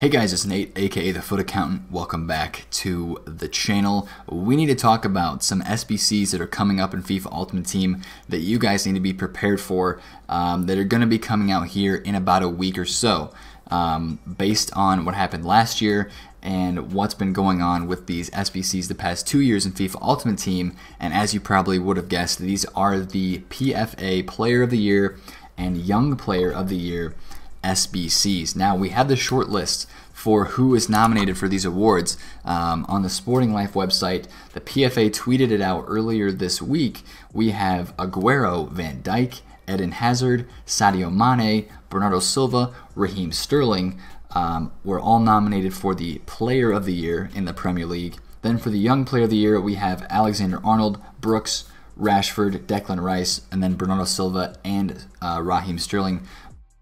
Hey guys, it's Nate, aka The FUT Accountant. Welcome back to the channel. We need to talk about some SBCs that are coming up in FIFA Ultimate Team that you guys need to be prepared for um, that are going to be coming out here in about a week or so. Um, based on what happened last year and what's been going on with these SBCs the past two years in FIFA Ultimate Team. And as you probably would have guessed, these are the PFA Player of the Year and Young Player of the Year SBCs. Now we have the short list for who is nominated for these awards um, on the Sporting Life website. The PFA tweeted it out earlier this week. We have Aguero, Van Dijk, Eden Hazard, Sadio Mane, Bernardo Silva, Raheem Sterling um, were all nominated for the Player of the Year in the Premier League. Then for the Young Player of the Year, we have Alexander Arnold, Brooks, Rashford, Declan Rice, and then Bernardo Silva and uh, Raheem Sterling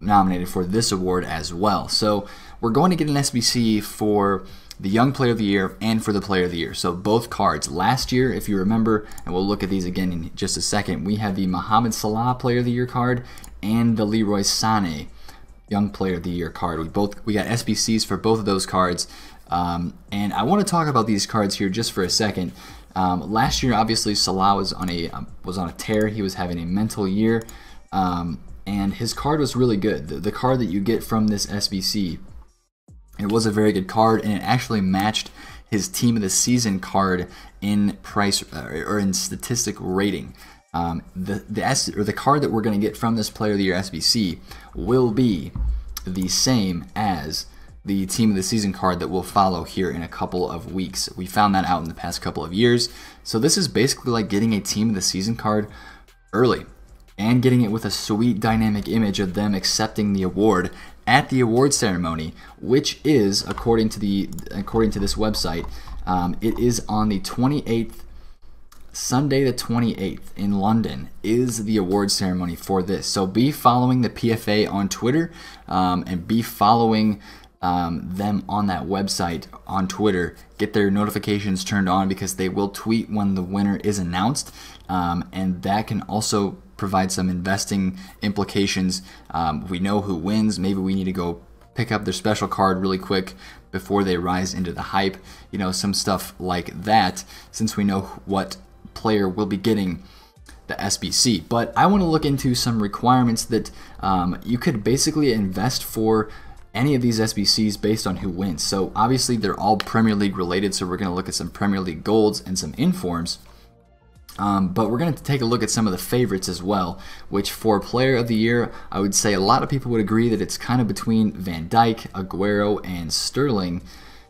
nominated for this award as well. So we're going to get an SBC for the Young Player of the Year and for the Player of the Year. So both cards. Last year, if you remember, and we'll look at these again in just a second, we had the Mohamed Salah Player of the Year card and the Leroy Sané Young Player of the Year card. We both we got SBCs for both of those cards. Um, and I want to talk about these cards here just for a second. Um, last year, obviously, Salah was on a um, was on a tear. He was having a mental year. Um, and his card was really good. The, the card that you get from this SBC, it was a very good card, and it actually matched his team of the season card in price uh, or in statistic rating. Um, the the S, or the card that we're going to get from this Player of the Year SBC will be the same as the team of the season card that will follow here in a couple of weeks. We found that out in the past couple of years. So this is basically like getting a team of the season card early and getting it with a sweet dynamic image of them accepting the award at the award ceremony, which is according to the according to this website, um, it is on the 28th. Sunday the 28th in London is the award ceremony for this. So be following the PFA on Twitter um, and be following um, them on that website on Twitter. Get their notifications turned on because they will tweet when the winner is announced. Um, and that can also provide some investing implications. Um, we know who wins. Maybe we need to go pick up their special card really quick before they rise into the hype. You know, some stuff like that, since we know what player will be getting the SBC. But I want to look into some requirements that um, you could basically invest for any of these SBCs based on who wins. So obviously they're all Premier League related, so we're going to look at some Premier League golds and some informs. Um, but we're going to take a look at some of the favorites as well, which for player of the year, I would say a lot of people would agree that it's kind of between Van Dijk, Aguero, and Sterling,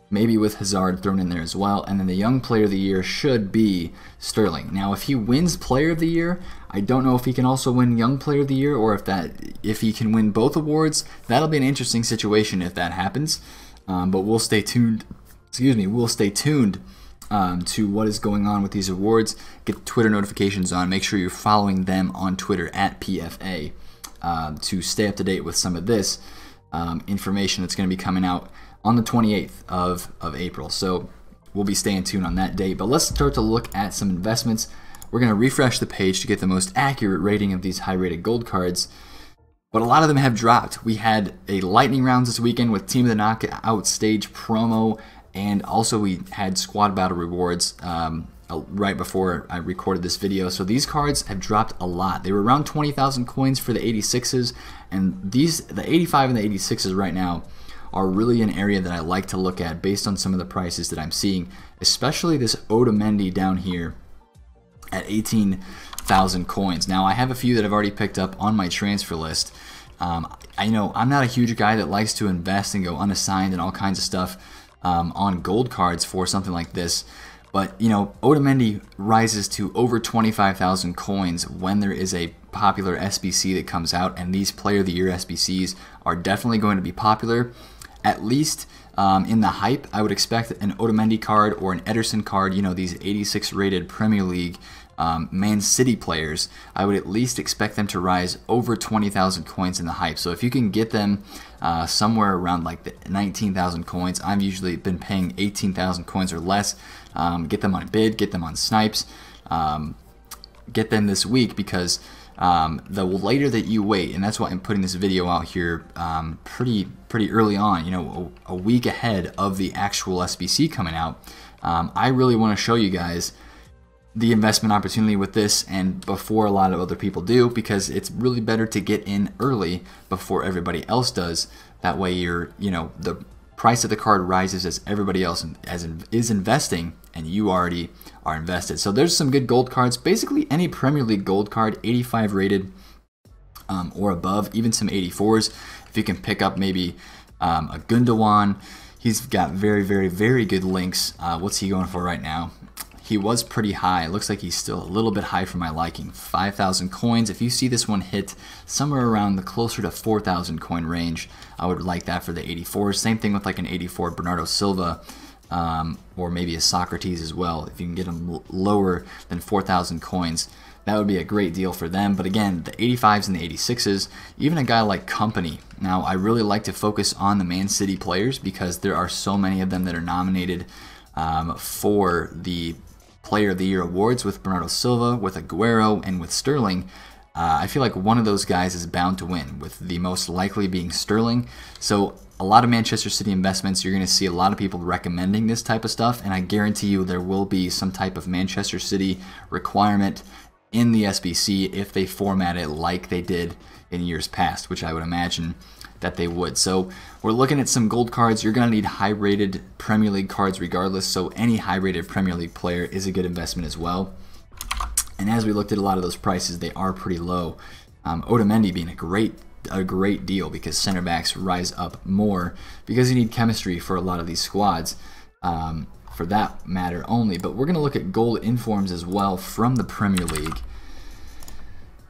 maybe with Hazard thrown in there as well. And then the young player of the year should be Sterling. Now, if he wins player of the year, I don't know if he can also win young player of the year or if that if he can win both awards. That'll be an interesting situation if that happens. Um, but we'll stay tuned. Excuse me, we'll stay tuned um, to what is going on with these awards. Get Twitter notifications on. Make sure you're following them on Twitter at PFA um, to stay up to date with some of this um, information that's going to be coming out on the 28th of, of April. So we'll be staying tuned on that date. But let's start to look at some investments. We're going to refresh the page to get the most accurate rating of these high rated gold cards. But a lot of them have dropped. We had a lightning rounds this weekend with Team of the Knockout stage promo and also we had squad battle rewards um, uh, right before I recorded this video. So these cards have dropped a lot. They were around 20,000 coins for the 86s, and these the 85 and the 86s right now are really an area that I like to look at based on some of the prices that I'm seeing, especially this Otamendi down here at 18,000 coins. Now I have a few that I've already picked up on my transfer list. Um, I know I'm not a huge guy that likes to invest and go unassigned and all kinds of stuff um, on gold cards for something like this. But, you know, Otamendi rises to over 25,000 coins when there is a popular SBC that comes out, and these Player of the Year SBCs are definitely going to be popular. At least um, in the hype, I would expect an Otamendi card or an Ederson card, you know, these 86 rated Premier League um, Man City players, I would at least expect them to rise over 20,000 coins in the hype. So if you can get them uh, somewhere around like the 19,000 coins, I've usually been paying 18,000 coins or less. Um, get them on a bid, get them on snipes, um, get them this week because um, the later that you wait, and that's why I'm putting this video out here um, pretty pretty early on, you know, a, a, week ahead of the actual SBC coming out. Um, I really want to show you guys the investment opportunity with this and before a lot of other people do because it's really better to get in early before everybody else does. That way you're, you know, the price of the card rises as everybody else as in, is investing and you already are invested. So there's some good gold cards. Basically any Premier League gold card, 85 rated um, or above, even some 84s. If you can pick up maybe um, a Gundogan he's got very, very, very good links. Uh, what's he going for right now? He was pretty high. It looks like he's still a little bit high for my liking. 5,000 coins. If you see this one hit somewhere around the closer to 4,000 coin range, I would like that for the 84. Same thing with like an 84 Bernardo Silva. Um, or maybe a Socrates as well. If you can get them lower than 4,000 coins, that would be a great deal for them. But again, the 85s and the 86s, even a guy like Kompany. Now, I really like to focus on the Man City players because there are so many of them that are nominated um, for the Player of the Year awards with Bernardo Silva, with Aguero, and with Sterling. Uh, I feel like one of those guys is bound to win, with the most likely being Sterling. So, a lot of Manchester City investments, you're going to see a lot of people recommending this type of stuff, and I guarantee you there will be some type of Manchester City requirement in the SBC if they format it like they did in years past, which I would imagine that they would. So we're looking at some gold cards. You're going to need high rated Premier League cards regardless. So any high rated Premier League player is a good investment as well. And as we looked at a lot of those prices, they are pretty low. Um, Otamendi being a great a great deal because center backs rise up more because you need chemistry for a lot of these squads. Um, for that matter only, but we're going to look at gold informs as well from the Premier League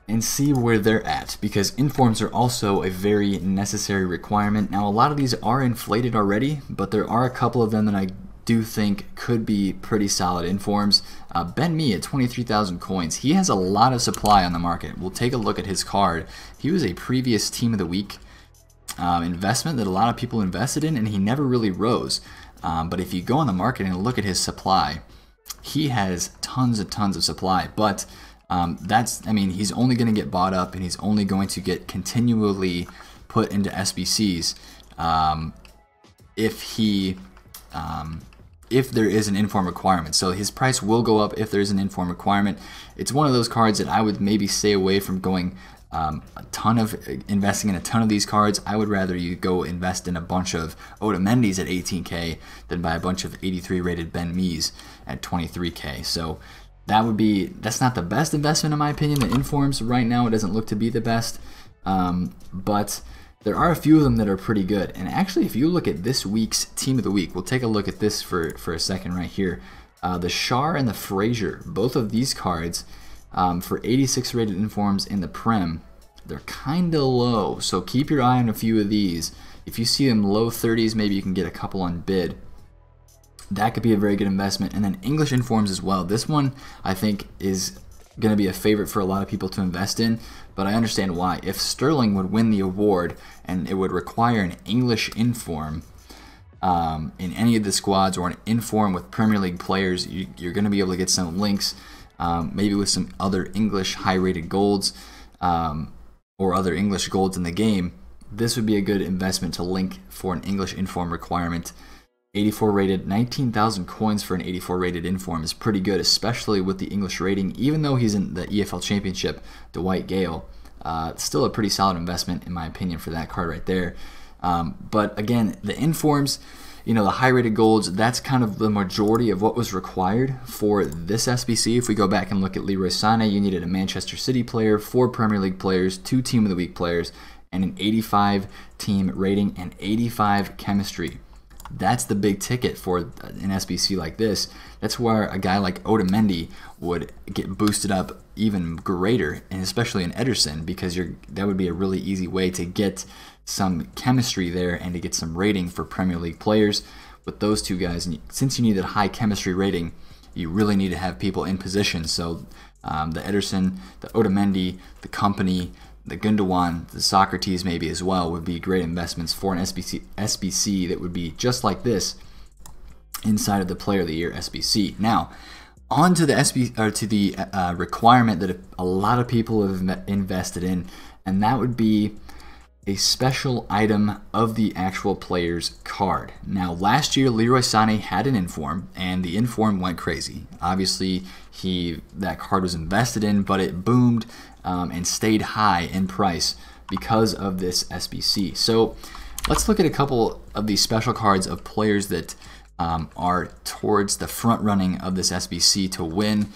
and see where they're at because informs are also a very necessary requirement. Now, a lot of these are inflated already, but there are a couple of them that I do think could be pretty solid informs. Uh, Ben Mee at 23,000 coins. He has a lot of supply on the market. We'll take a look at his card. He was a previous Team of the Week um, investment that a lot of people invested in, and he never really rose. Um, but if you go on the market and look at his supply, he has tons and tons of supply. But um, that's, I mean, he's only going to get bought up and he's only going to get continually put into SBCs um, if he, um, if there is an inform requirement. So his price will go up if there's an inform requirement. It's one of those cards that I would maybe stay away from going um, a ton of investing in a ton of these cards. I would rather you go invest in a bunch of Otamendi's at 18k than buy a bunch of 83 rated Ben Mees at 23k. So that would be that's not the best investment in my opinion. The informs right now it doesn't look to be the best, um, but there are a few of them that are pretty good. And actually, if you look at this week's team of the week, we'll take a look at this for for a second right here. Uh, the Schär and the Fraser, both of these cards um, for 86 rated informs in the Prem, they're kind of low. So keep your eye on a few of these. If you see them low 30s, maybe you can get a couple on bid that could be a very good investment. And then English Informs as well. This one I think is going to be a favorite for a lot of people to invest in, but I understand why. If Sterling would win the award and it would require an English Inform um, in any of the squads or an Inform with Premier League players, you, are going to be able to get some links, um, maybe with some other English high rated golds um, or other English golds in the game. This would be a good investment to link for an English Inform requirement. 84 rated, 19,000 coins for an 84 rated inform is pretty good, especially with the English rating. Even though he's in the EFL Championship, Dwight Gayle, uh, still a pretty solid investment in my opinion for that card right there. Um, but again, the informs, you know, the high rated golds, that's kind of the majority of what was required for this SBC. If we go back and look at Leroy Sané, you needed a Manchester City player, four Premier League players, two Team of the Week players, and an 85 team rating and 85 chemistry. That's the big ticket for an SBC like this. That's where a guy like Otamendi would get boosted up even greater, and especially in Ederson, because you're that would be a really easy way to get some chemistry there and to get some rating for Premier League players with those two guys. And since you need that high chemistry rating, you really need to have people in position. So um, the Ederson, the Otamendi, the Kompany, the Gundogan, the Socrates maybe as well would be great investments for an SBC, SBC that would be just like this inside of the Player of the Year SBC. Now, on to the SB or to the uh, requirement that a lot of people have invested in, and that would be a special item of the actual player's card. Now, last year Leroy Sané had an inform, and the inform went crazy. Obviously, he that card was invested in, but it boomed um, and stayed high in price because of this SBC. So, let's look at a couple of these special cards of players that um, are towards the front running of this SBC to win.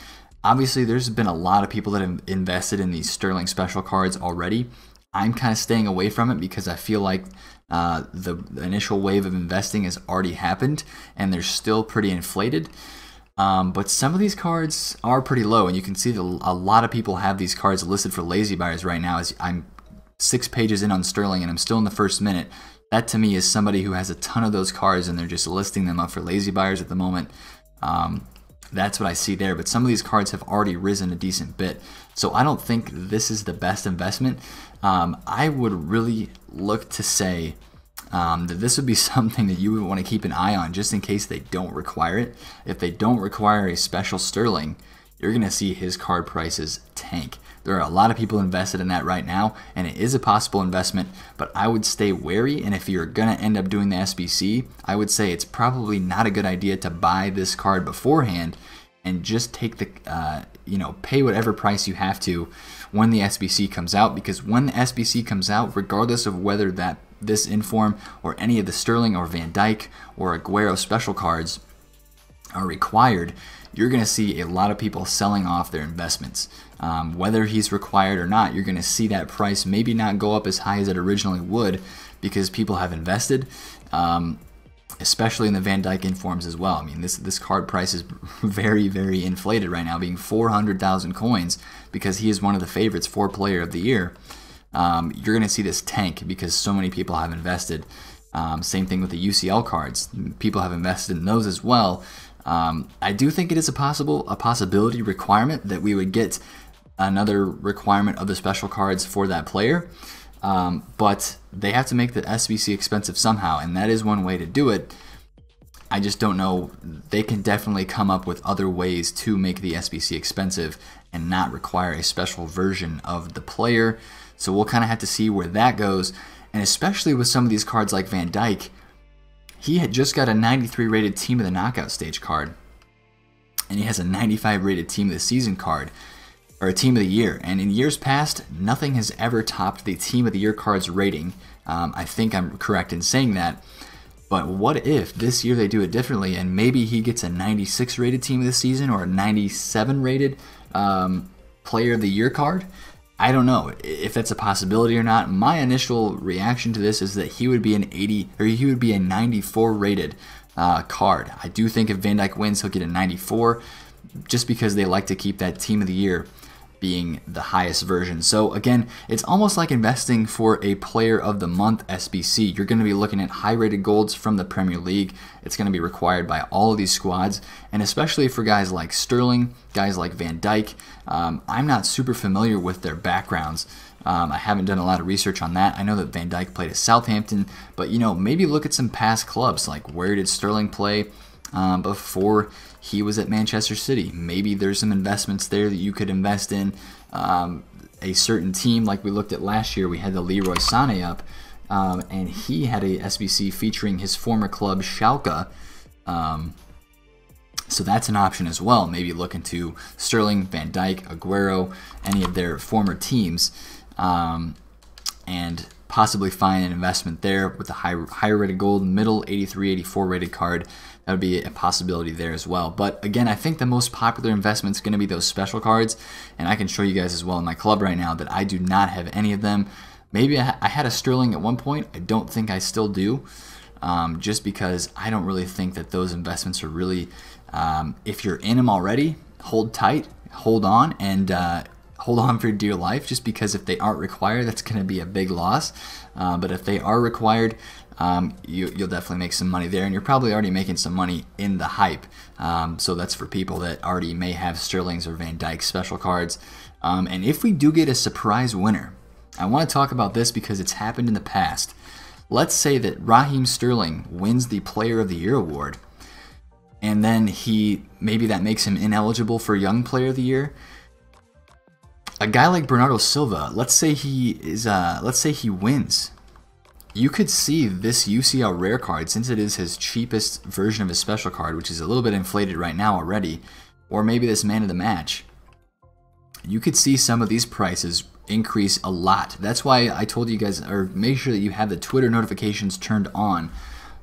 Obviously, there's been a lot of people that have invested in these Sterling special cards already. I'm kind of staying away from it because I feel like uh, the, the, initial wave of investing has already happened and they're still pretty inflated. Um, but some of these cards are pretty low, and you can see that a lot of people have these cards listed for lazy buyers right now. As I'm six pages in on Sterling and I'm still in the first minute, that to me is somebody who has a ton of those cards and they're just listing them up for lazy buyers at the moment. Um, that's what I see there. But some of these cards have already risen a decent bit. So I don't think this is the best investment. Um, I would really look to say um, that this would be something that you would want to keep an eye on just in case they don't require it. If they don't require a special Sterling, you're going to see his card prices tank. There are a lot of people invested in that right now, and it is a possible investment, but I would stay wary. And if you're going to end up doing the SBC, I would say it's probably not a good idea to buy this card beforehand and just take the, uh, you know, pay whatever price you have to when the SBC comes out. Because when the SBC comes out, regardless of whether that this inform or any of the Sterling or Van Dijk or Aguero special cards are required, you're going to see a lot of people selling off their investments. Um, whether he's required or not, you're going to see that price maybe not go up as high as it originally would because people have invested, um, especially in the Van Dijk informs as well. I mean, this this card price is very very inflated right now, being 400,000 coins because he is one of the favorites for Player of the Year. Um, you're going to see this tank because so many people have invested. Um, same thing with the UCL cards. People have invested in those as well. Um, I do think it is a possible a possibility requirement that we would get another requirement of the special cards for that player. Um, but they have to make the SBC expensive somehow, and that is one way to do it. I just don't know. They can definitely come up with other ways to make the SBC expensive and not require a special version of the player. So we'll kind of have to see where that goes. And especially with some of these cards like Van Dijk, he had just got a 93 rated Team of the Knockout Stage card. And he has a 95 rated Team of the Season card, or a Team of the Year. And in years past, nothing has ever topped the Team of the Year card's rating. Um, I think I'm correct in saying that. But what if this year they do it differently and maybe he gets a 96 rated Team of the Season or a 97 rated um, Player of the Year card? I don't know if that's a possibility or not. My initial reaction to this is that he would be an 80 or he would be a 94 rated uh, card. I do think if Van Dijk wins, he'll get a 94 just because they like to keep that team of the year being the highest version. So again, it's almost like investing for a player of the month SBC. You're going to be looking at high rated golds from the Premier League. It's going to be required by all of these squads, and especially for guys like Sterling, guys like Van Dijk. Um, I'm not super familiar with their backgrounds. Um, I haven't done a lot of research on that. I know that Van Dijk played at Southampton, but you know, maybe look at some past clubs. Like where did Sterling play um, before he was at Manchester City. Maybe there's some investments there that you could invest in. Um, a certain team, like we looked at last year, we had the Leroy Sané up, um, and he had a SBC featuring his former club Schalke. Um, so that's an option as well. Maybe look into Sterling, Van Dijk, Aguero, any of their former teams, um, and possibly find an investment there with a high, higher rated gold, middle 83, 84 rated card that would be a possibility there as well. But again, I think the most popular investment is going to be those special cards, and I can show you guys as well in my club right now that I do not have any of them. Maybe I, had a Sterling at one point. I don't think I still do, um, just because I don't really think that those investments are really. Um, if you're in them already, hold tight, hold on, and uh, hold on for dear life. Just because if they aren't required, that's going to be a big loss. Uh, but if they are required, um, you, will definitely make some money there. And you're probably already making some money in the hype. Um, so that's for people that already may have Sterling's or Van Dijk special cards. Um, and if we do get a surprise winner, I want to talk about this because it's happened in the past. Let's say that Raheem Sterling wins the Player of the Year award. and then he maybe that makes him ineligible for Young Player of the Year. A guy like Bernardo Silva, let's say he is, uh, let's say he wins. You could see this UCL rare card, since it is his cheapest version of his special card, which is a little bit inflated right now already, or maybe this man of the match. You could see some of these prices increase a lot. That's why I told you guys, or make sure that you have the Twitter notifications turned on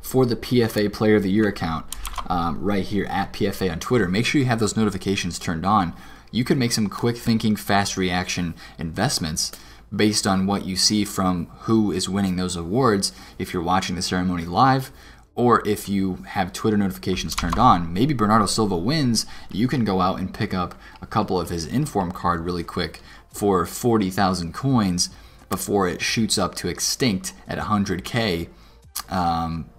for the PFA Player of the Year account um, right here at PFA on Twitter. Make sure you have those notifications turned on. You could make some quick thinking, fast reaction investments based on what you see from who is winning those awards if you're watching the ceremony live or if you have Twitter notifications turned on, maybe Bernardo Silva wins, you can go out and pick up a couple of his inform card really quick for 40,000 coins before it shoots up to extinct at 100k um,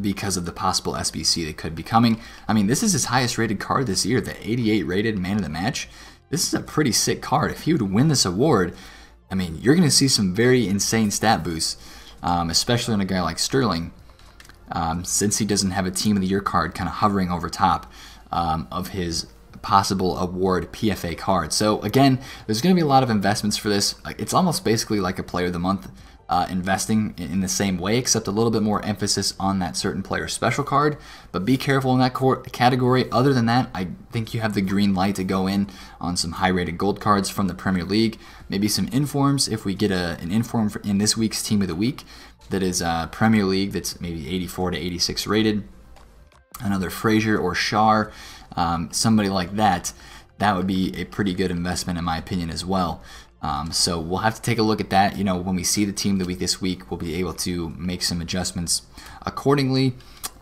because of the possible SBC that could be coming. I mean, this is his highest rated card this year, the 88 rated man of the match. This is a pretty sick card. If he would win this award, I mean, you're going to see some very insane stat boosts, um, especially on a guy like Sterling, um, since he doesn't have a Team of the Year card kind of hovering over top um, of his possible award PFA card. So again, there's going to be a lot of investments for this. It's almost basically like a Player of the Month uh, investing in the same way, except a little bit more emphasis on that certain player special card. But be careful in that category. Other than that, I think you have the green light to go in on some high rated gold cards from the Premier League. Maybe some informs if we get a, an inform in this week's Team of the Week that is uh, Premier League that's maybe 84 to 86 rated. Another Fraser or Schär, um, somebody like that. That would be a pretty good investment in my opinion as well. Um, so we'll have to take a look at that. You know, when we see the team the week this week, we'll be able to make some adjustments accordingly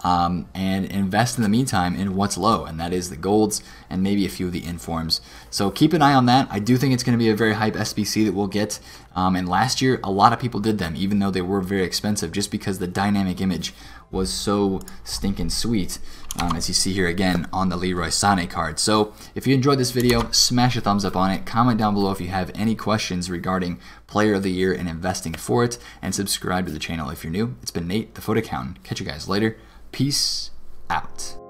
um, and invest in the meantime in what's low, and that is the golds and maybe a few of the informs. So keep an eye on that. I do think it's going to be a very hype SBC that we'll get. Um, and last year, a lot of people did them, even though they were very expensive, just because the dynamic image was so stinking sweet um, as you see here again on the Leroy Sané card. So if you enjoyed this video, smash a thumbs up on it. Comment down below if you have any questions regarding Player of the Year and investing for it. And subscribe to the channel if you're new. It's been Nate, the FUT Accountant. Catch you guys later. Peace out.